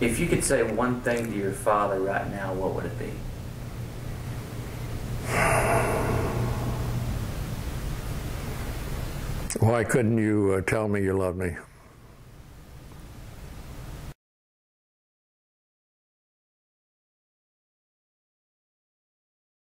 If you could say one thing to your father right now, what would it be? Why couldn't you uh, tell me you love me?